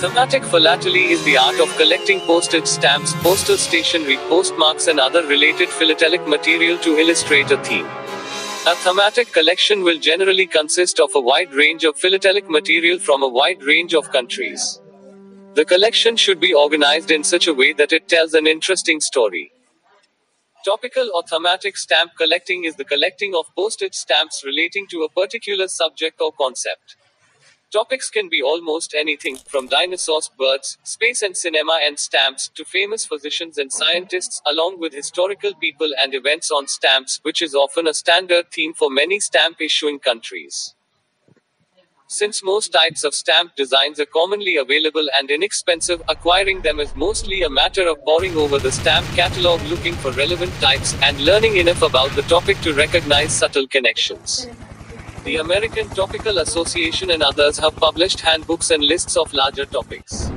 Thematic philately is the art of collecting postage stamps, postal stationery, postmarks, and other related philatelic material to illustrate a theme. A thematic collection will generally consist of a wide range of philatelic material from a wide range of countries. The collection should be organized in such a way that it tells an interesting story. Topical or thematic stamp collecting is the collecting of postage stamps relating to a particular subject or concept. Topics can be almost anything, from dinosaurs, birds, space and cinema and stamps, to famous physicians and scientists, along with historical people and events on stamps, which is often a standard theme for many stamp issuing countries. Since most types of stamp designs are commonly available and inexpensive, acquiring them is mostly a matter of poring over the stamp catalog looking for relevant types, and learning enough about the topic to recognize subtle connections. The American Topical Association and others have published handbooks and lists of larger topics.